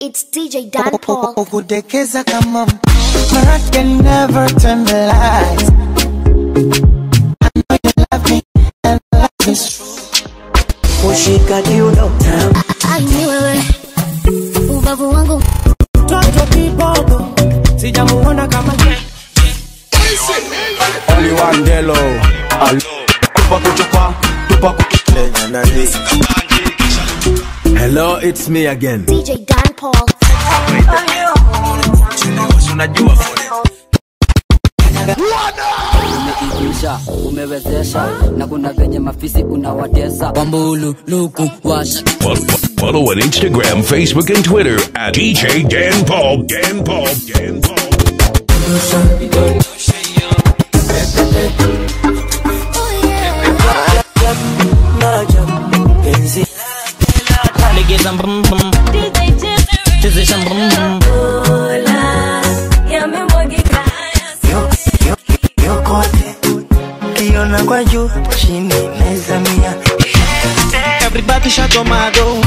It's DJ Dan Paul. kudekeza kama my heart can never tell me lies I know you love me and love is true kushika kiuno Ai ni wewe ubavu wangu toto kibogo sijamuona kama Only one Delo. Tupa kuchupa, tupa kuchupa. Hello, it's me again. DJ Dan Paul. umeivisha umewezesha na kuna venye mafisi unawatesa wambulu luku washa Follow on Instagram, Facebook, and Twitter at DJ Dan Paul. Dan Paul. Dan Paul. Legeza mbrum mbrum Chezesha mbrum position mm. Kiona kwa juu chini mezamia, everybody tomado.